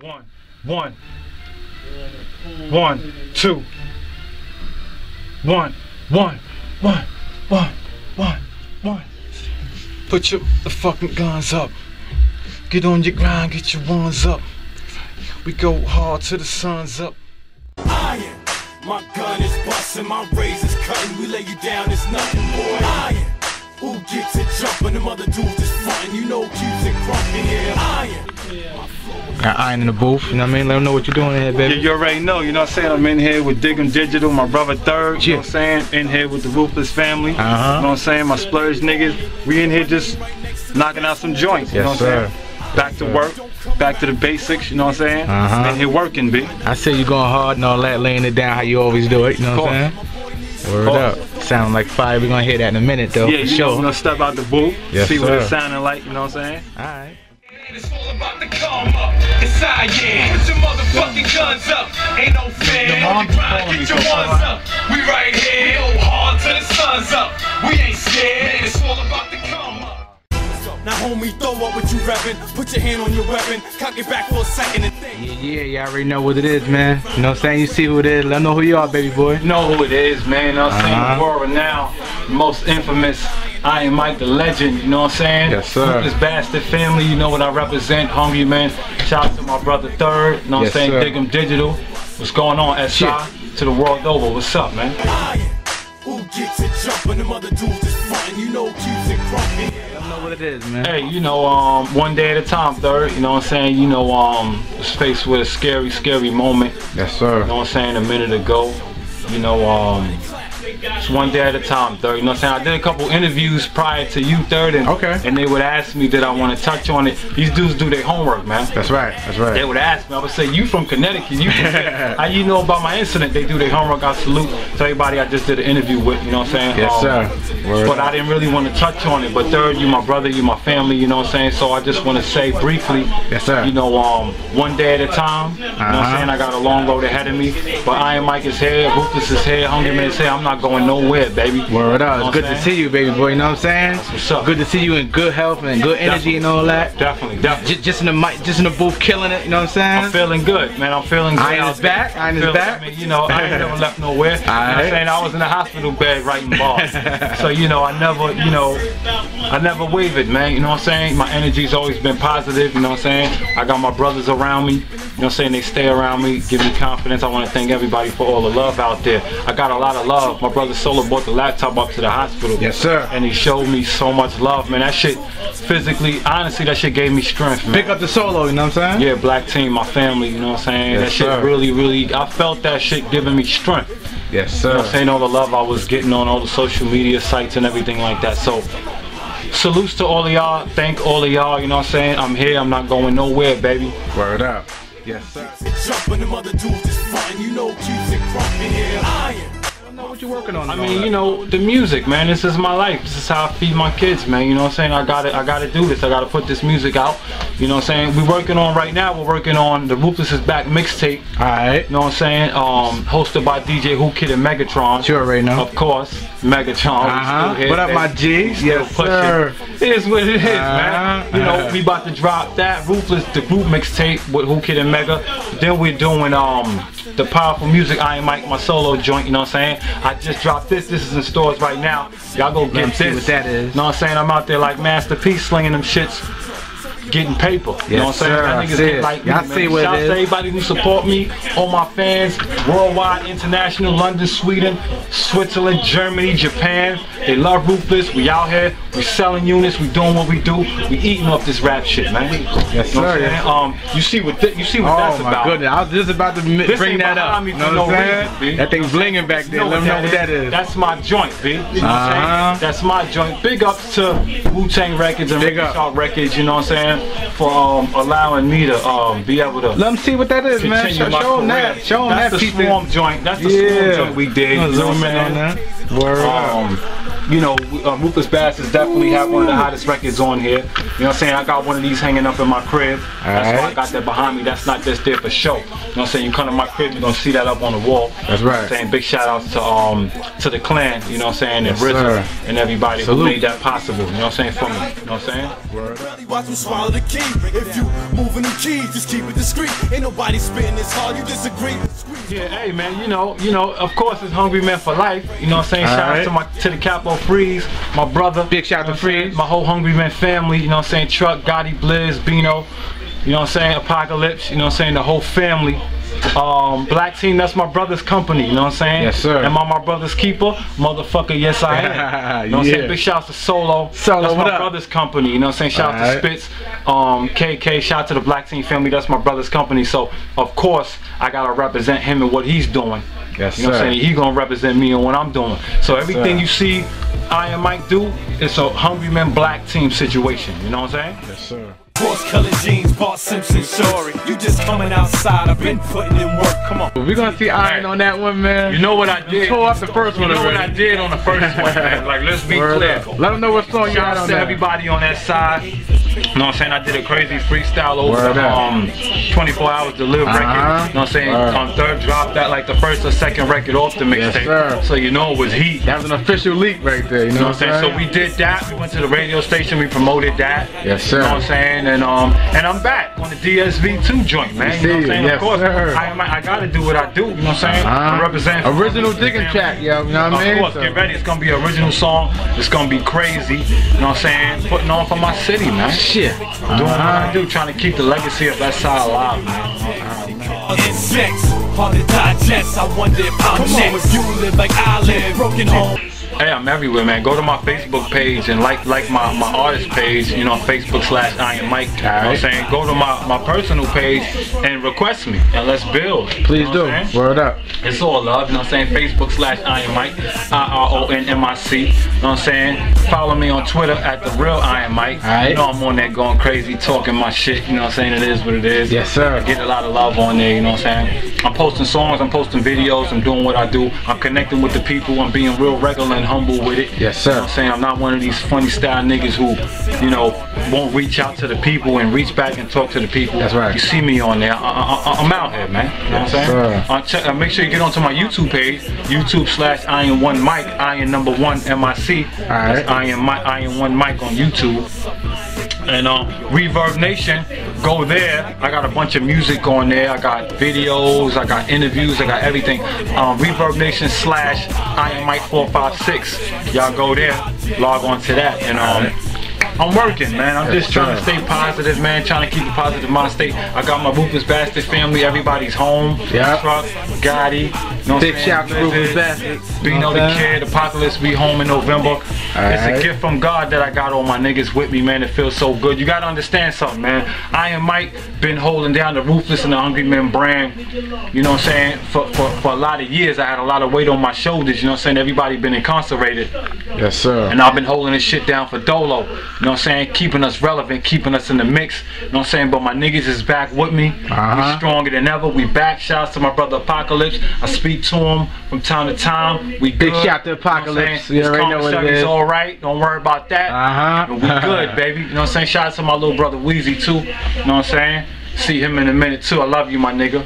One, one, one, two, one, one, one, one, one, one. Put your the fucking guns up. Get on your grind, get your ones up. We go hard till the sun's up. Iron. My gun is busting, my razor's cutting. We lay you down, it's nothing, boy. Iron. Who gets it jumping? Them other dudes just frontin'. You know Q's and crump in here. Iron. Got iron in the booth, you know what I mean? Let them know what you're doing in here, Yeah, baby. you already know, you know what I'm saying? I'm in here with Digem Digital, my brother Third, you know what I'm saying? In here with the Ruthless family, Uh-huh. you know what I'm saying? My splurge niggas. We in here just knocking out some joints, you Yes, know what I'm sir. saying? Back to work, back to the basics, you know what I'm saying? Uh-huh. In here working, B. I see you going hard and all that, laying it down how you always do it, you know what I'm saying? Word up. Sound like fire. We're gonna hear that in a minute though, Yeah, you sure. we're gonna step out the booth, Yes, see what it's sounding like, you know what I'm saying? Alright. It's all about the karma. It's I am. Put your motherfucking guns up. Ain't no fear. Your mom's On the grind, calling me Get your ones hard. up. We right here. Go hard till the sun's up. We ain't scared. It's all about the karma. Now, homie, throw up what you reppin'. Put your hand on your weapon. Cock it back for a second and think. Yeah, yeah, y'all already know what it is, man. You know what I'm saying? You see who it is. Let them know who you are, baby boy. You know who it is, man. You know what I'm saying? Uh-huh. The world renowned, most infamous. Iron Mic the Legend, you know what I'm saying? Yes, sir. This bastard family, you know what I represent. Hungry man. Shout out to my brother Third, you know what Yes, I'm saying? sir. Digem digital. What's going on, SI? Shit. To the world over. What's up, man? Iron. Who gets it jumping? Them other dudes just frontin'. You know it is, man. Hey, you know, um, one day at a time, Third. You know what I'm saying? You know, um, was faced with a scary, scary moment. Yes, sir. You know what I'm saying? A minute ago. You know, um, it's one day at a time, third. You know what I'm saying? I did a couple interviews prior to you, third, and Okay. and they would ask me did I want to touch on it. These dudes do their homework, man. That's right. That's right. They would ask me, I would say, you from Connecticut, you how you know about my incident? They do their homework, I salute to everybody I just did an interview with, you know what I'm saying? Yes, Um, sir. Word. But I didn't really want to touch on it. But third, you my brother, you my family, you know what I'm saying? So I just want to say briefly, Yes, sir. you know, um, one day at a time. You know what I'm Uh-huh. saying? I got a long road ahead of me. But Iron Mic is here, Ruthless is here, Hungry Man is here. I'm not going nowhere, baby. Word You know up. It's good I'm to see you, baby boy. You know what I'm saying? what's up. Good to see you in good health and good energy and all that. Definitely, definitely. Just, in the mic, just in the booth, killing it. You know what I'm saying? I'm saying? feeling good, man. I'm feeling good. Iron out is back, iron is back. I mean, you know, I ain't never left nowhere. You know what I'm saying? I was in a hospital bed writing bars. so, you know, I never, you know, I never wavered, man. You know what I'm saying? My energy's always been positive, you know what I'm saying? I got my brothers around me, you know what I'm saying? They stay around me, give me confidence. I want to thank everybody for all the love out there. I got a lot of love. My brother Solo brought the laptop up to the hospital. Yes, sir. And he showed me so much love, man. That shit, physically, honestly, that shit gave me strength, man. Pick up the solo. You know what I'm saying? Yeah, black team, my family, you know what I'm saying? Yes, that shit sir. really, really, I felt that shit giving me strength. Yes, You know what I'm saying? All the love I was getting on all the social media sites and everything like that. So, salutes to all of y'all. Thank all of y'all, you know what I'm saying? I'm here, I'm not going nowhere, baby. Word up. Yes, sir. It jumping. Them other dudes just frontin'. You know Q's and crump here. Iron. What you working on? I mean, you know, the music, man. This is my life. This is how I feed my kids, man. You know what I'm saying? I gotta, I gotta do this. I gotta put this music out. You know what I'm saying? We're working on right now. We're working on the Ruthless is Back mixtape. All right. You know what I'm saying? Um, hosted by DJ Whoo Kid and Megatron. You already know. Of course, Megatron. Uh-huh. What up, my G? Still Yes, pushing. sir. It is what it is, Uh-huh. man. You know, we about to drop that Ruthless, the group mixtape with Whoo Kid and Mega. Then we're doing um the powerful music. Iron Mic, my solo joint. You know what I'm saying? I just dropped this. This is in stores right now. Y'all go get see this. what that is. You know what I'm saying? I'm out there like Master P slinging them shits. Getting paper. You know what I'm saying? sir. I niggas see get it. like me, Y'all see what it Shout out is. to everybody who support me, all my fans, worldwide, international, London, Sweden, Switzerland, Germany, Japan. They love Ruthless. We out here. We selling units. We doing what we do. We eating up this rap shit, man. Yes, You know sir. Yes. Um, you see what th- you see what Oh that's my about. goodness! I was just about to This bring that up. me You know no what I'm saying? reason. That thing's blinging back there. Let me know what that is. That's my joint, B. You know Uh-huh. That's my joint. Big ups to Wu Tang Records and Big Records, you know what I'm saying? For um, allowing me to um, be able to Let them see what that is, man. Show, show them that. Show them That's that the piece. there. swarm joint. That's the Yeah. swarm joint we did. You know what I'm zoom in on saying? Word. Um, you know, uh, Ruthless Bastards definitely have one of the hottest records on here. You know what I'm saying? I got one of these hanging up in my crib. That's why I got that behind me. That's not just there for show. You know what I'm saying? You come to my crib, you're gonna see that up on the wall. That's You know right. saying big shout outs to um to the clan, you know what I'm saying, and Yes, RZA and everybody Salute. who made that possible. You know what I'm saying? For me. You know what I'm saying? Watch them swallow the key. If you moving them keys, just keep it discreet. Ain't nobody spitting this hard, you disagree. Yeah, hey man, you know, you know, of course it's Hungry Man for life. You know what I'm saying? Shout out to my to the Capo Freeze, my brother. Big shout out to Freeze. My whole Hungry Man family, you know what I'm saying? Truck, Gotti, Blizz, Bino, you know what I'm saying? Apocalypse, you know what I'm saying? The whole family. Um, Black Team, that's my brother's company, you know what I'm saying? Yes, sir. Am I my brother's keeper? Motherfucker, yes I am. You know what I'm Yeah. saying? Big shout out to Solo. Solo, that's my up? brother's company, you know what I'm saying? Shout out Alright. to Spitz, um, KK, shout out to the Black Team family, that's my brother's company. So, of course, I gotta represent him and what he's doing. Yes, You know what. I'm saying? He gonna represent me and what I'm doing. So everything sir. you see Iron Mic do, it's a Hungry Man Black Team situation. You know what I'm saying? Yes, sir. Cross colored jeans, Bart Simpson shorty. You just coming outside, I've been putting in work. Come on. We're gonna see Iron on that one, man. You know what I did? tore up the first You one know what I did on the first one, man? Like, let's be Word clear. up. Let them know what song you Shout had out on to everybody on that side. You know what I'm saying? I did a crazy freestyle over Word the um 24 hours to live Uh-huh. record. You know what I'm saying? Word. On third drop that like the first or second record off the mixtape. sir. so you know it was heat. That was an official leak right there. You know, You know what I'm saying? So we did that. We went to the radio station. We promoted that. Yes, sir. You know what I'm saying? And um, and I'm back on the DSV2 joint, man. We You know what I'm saying? Yes, of course, sir. I, I gotta do what I do. You know what I'm saying? Uh-huh. I represent Original digging track, yo. You know what I mean? Of course, So- get ready. It's gonna be an original song. It's gonna be crazy. You know what I'm saying? Putting on for my city, man. Shit. Doing what I do, trying to keep the legacy of that side alive, man. Insects, hard to digest. I wonder if I'm next. If you live like I live, broken home. Hey, I'm everywhere, man. Go to my Facebook page and like like my, my artist page, you know, Facebook slash Iron Mic. You know what I'm saying? Go to my, my personal page and request me and let's build. Please You know do. what I'm saying? Word up. It's all love, you know what I'm saying? Facebook slash Iron Mic, I-R-O-N-M-I-C. You know what I'm saying? Follow me on Twitter at the real Iron Mic. Alright. You know I'm on there going crazy, talking my shit, you know what I'm saying? It is what it is. Yes, sir. I get a lot of love on there, you know what I'm saying? I'm posting songs, I'm posting videos, I'm doing what I do. I'm connecting with the people, I'm being real regular and humble with it. Yes, You know sir. what I'm saying? I'm not one of these funny style niggas who, you know, won't reach out to the people and reach back and talk to the people. That's right. You see me on there. I, I'm out here, man. You know what I'm saying? sir. Uh, uh, make sure you get onto my YouTube page, YouTube slash Iron One Mic, Iron number one M I C. Alright. That's Iron Mic, Iron One Mic on YouTube. And um, Reverb Nation, go there. I got a bunch of music on there. I got videos, I got interviews, I got everything. Um, Reverb Nation slash Iron Mic 456. Y'all go there, log on to that. And um, I'm working, man. I'm just trying to stay positive, man. Trying to keep a positive mind state. I got my Ruthless Bastard family. Everybody's home. Yeah. Truck, Gotti. You know what I'm Big saying? shout to Rufus Blizzard, Bastards. Bino You know the what I'm saying? Kid, Apocalypse be home in November. It's a gift from God that I got all my niggas with me, man. It feels so good. You gotta understand something, man. Iron Mic been holding down the Ruthless and the Hungry Men brand, you know what I'm saying, for, for, for a lot of years. I had a lot of weight on my shoulders, you know what I'm saying? Everybody been incarcerated. Yes, sir. And I've been holding this shit down for Dolo. You know what I'm saying? Keeping us relevant, keeping us in the mix. You know what I'm saying? But my niggas is back with me. Uh-huh. We stronger than ever. We back. Shouts to my brother Apocalypse. I speak to him from time to time. We Big good. shout to You know what I'm Apocalypse. saying? You His already know what it is. all right. Don't worry about that. Uh-huh. We good, baby. You know what I'm saying? Shout out to my little brother Weezy too. You know what I'm saying? See him in a minute too. I love you, my nigga.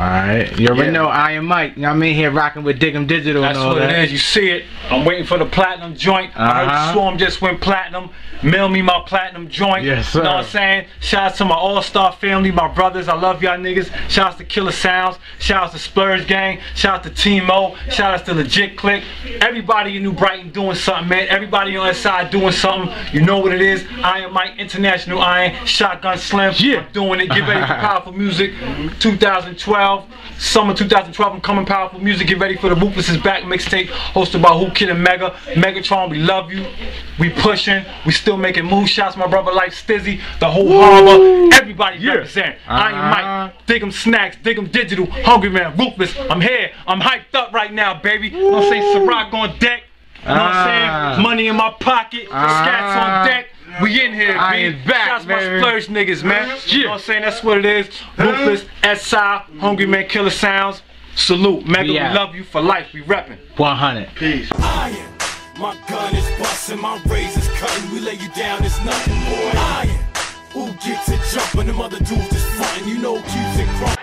Alright. You already Yeah. know Iron Mic. You know what I mean? Here rocking with Digem Digital That's and all what that. it is. You see it. I'm waiting for the platinum joint. I Uh-huh. the Swarm just went platinum. Mail me my platinum joint. Yes, You know what I'm saying? Shouts to my all-star family, my brothers. I love y'all niggas. Shouts to Killer Sounds. Shouts to Splurge Gang. Shouts to Team O. Shouts to Legit Click. Everybody in New Brighton doing something, man. Everybody on side doing something. You know what it is. Iron Mic International Iron. Shotgun Slim. Yeah. I'm doing it. Get ready for powerful music. 2012. Summer 2012, I'm coming powerful music. Get ready for the Ruthless is Back mixtape hosted by Whoo Kid and Mega. Megatron, we love you. We pushing. We still making move shots. My brother Life Stizzy, the whole harbor. Everybody Yeah. represent. I Uh-huh. am Mike. Digem snacks, Digem digital. Hungry man, Ruthless. I'm here. I'm hyped up right now, baby. You know what I'm saying? Ciroc on deck. You know what I'm Ah. saying? Money in my pocket. Scats Ah. on deck. We in here, I B. is back, Shouts my baby. splurge niggas, man. You know what I'm saying? That's what it is. Ruthless, SI, Hungry Man Killer Sounds. Salute. Mega, We we love you for life. We reppin'. 100. Iron, My gun is busting, my razor's cutting. We lay you down, it's nothing, boy. Iron. Who gets it jumping? Them other dudes just frontin'. You know, keeps it crunk.